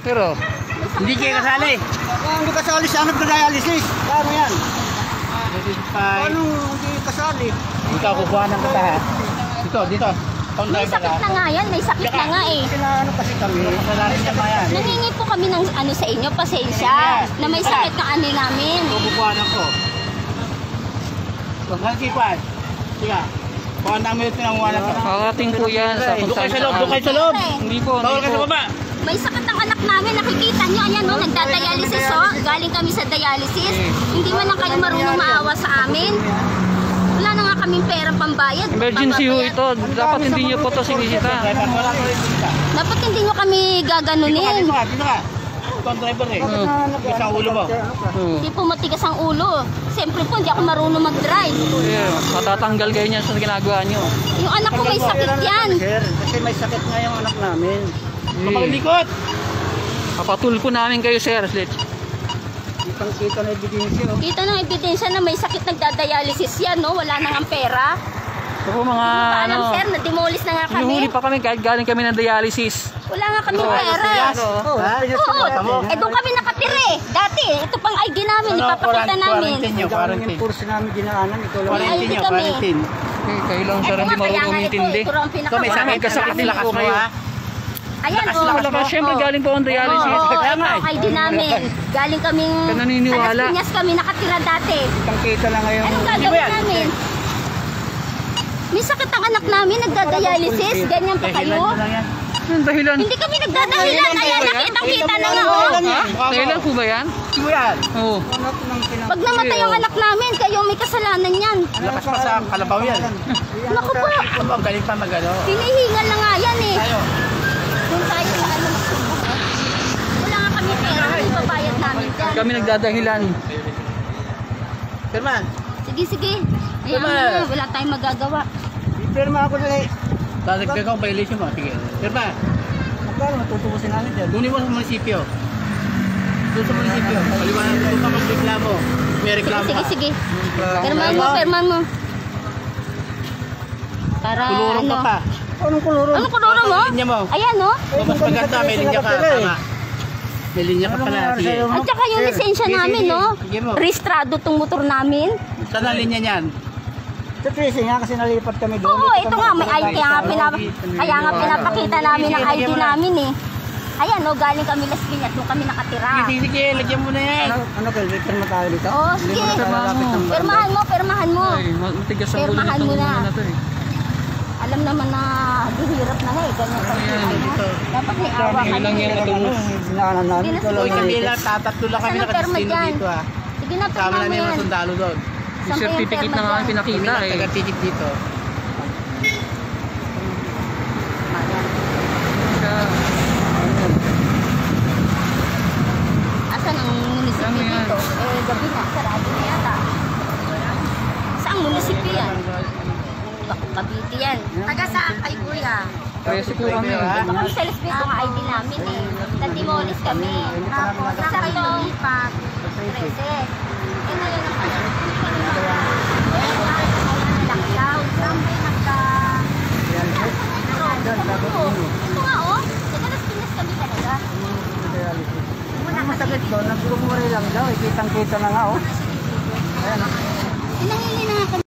Pero, Hindi kayo kasali. Kung hindi kasali siya nagda-dialysis. Paano yan? Paano hindi kasali? Ikaw kukuha ng katahan. Dito, dito. Kung May sakit na nga yan, may sakit na nga eh. Kinaano kasi kami. Kasalanan pa yan. Nangingi po kami ng ano sa inyo, pasensya, na may sakit na ano namin. Ito kukuha ko. Huwag kipan. Sige. Kuha namin ito ng wala ka. makakating po yan sa kung Doon kayo sa loob, doon kayo sa loob. Hindi po, Bawal hindi ka sa po. baba. May sakit ang anak namin, nakikita nyo, ayan no, nagda-dialysis oh. Galing kami sa dialysis. Hindi man lang kayo marunong maawa sa amin. Wala na nga kaming pera pambayad. Emergency ho ito. Dapat hindi nyo po ito sinisita. Dapat hindi nyo kami Dito ka, gaganunin. dito ka, dito ka. Ito ang driver eh. Hmm. Isang ulo mo. Oo. Hindi po matigas ang ulo. Siyempre po, hindi ako marunong mag-drive. Yeah, matatanggal kayo niyan sa ginagawa nyo. Yung anak ko may sakit yan. Kasi may sakit nga yung anak namin. Kapag Papatulpo namin kayo, sir. Kitang kita na ebidensya. oh. Kita ng ebidensya na may sakit nagda-dialysis yan, no? Wala na nga pera. Ito po mga Alam, ano, sir, na-demolish na nga kami. hinuhuli pa kami kahit galing kami ng dialysis. Wala nga kami pera. Oh, Ha? Oo, eh doon kami nakatira eh. Dati, ito pang ID namin, Ano, ipapakita namin. Quarantine nyo, Ang quarantine. yung course namin dinaanan, ito lang. Quarantine nyo, kami. quarantine. Eh, kayo lang, sir, hindi marunong ito, umintindi. ito ang Ito may sakit, Kasakit po mo kayo. ha. Ayan, Lakas, oh. lakas. Wala ka, syempre galing po ang dialysis. Oo, oo, Kaya ito ang ID namin. Galing kaming... Ka naniniwala. Sa Las Piñas kami nakatira dati. Kitang kita lang ngayon. Anong gagawin yan? namin? May sakit ang anak namin, nagda-dialysis. Ganyan pa kayo. lang. Anong dahilan? Hindi kami nagdadahilan. Ayan, nakitang-kita na nga, oh. Ha? Dahilan po ba yan? Yan? Oo. Pag namatay ang anak namin, kayo may kasalanan yan. Lakas pa sa kalabaw yan. Naku ang galing pa magano. hinihingal na nga yan eh. Tayo. Doon tayo sa ano magsubo. Wala nga kami pera, ibabayad namin dyan. Kami nagdadahilan. Firman. Sige, sige. Ayan Diba? na, wala tayong magagawa. Pirma ako na eh. Dadagdag ang violation mo. Sige. Firman. Magkano matutubusin namin dyan? Dunin mo sa munisipyo. Doon sa munisipyo. Paliwanag mo ka magreklamo. May reklamo Sige, ka. sige. Perman mo, perman mo. Para Tulurong ano. ka pa. Anong kuluro? Ano kuluro mo? Ayan, no? O, mas maganda. May linya ka. Tama. May linya ka pala. Sige. At saka yung lisensya namin, no? Registrado tong motor namin. Saan ang linya niyan? Sa tracing nga kasi nalipat kami doon. Oo, ito nga, may ID nga. Pinap kaya nga pinapakita namin ang ID namin eh. Ayan, no, galing kami Las Piñas, doon kami nakatira. Sige, sige. Lagyan mo na yan. Ano, ano kayo? Pirma tayo dito? Oo, sige. Permahan mo, permahan mo. Ay, matigas ang ulo Pirmahan mo na. ano na to eh. Alam naman na dihirap na eh. Ganyan pa Ayan, ano. Dapat may awa ka lang yan. Dinaanan namin. Hindi na Uy, siguro. Camila, tatatlo lang kami dyan? dito ah. Sige na, Kasama perma mo namin yung sundalo doon. Yung yung certificate na nga pinakita Kami eh. taga-ticket dito. Kaya, Asan ang munisipyo Ano yan? dito? Eh, gabi na. Sarado na yata. Saan munisipyo yan? Bako Cavite yan. Taga saan kay kuya? Presi po kami. Dito kami sa Lesbos ang ID namin eh. Nandimolis kami. Tapos, sa itong ipat. Preses. Yun na yun ang ano. Lockdown. Saan ba yung nagka... Ito nga oh. Taga Las Piñas kami talaga. Ang masakit doon, nagkumuri lang daw. eh. Kitang kita na nga oh. Ayan. Na nga kami.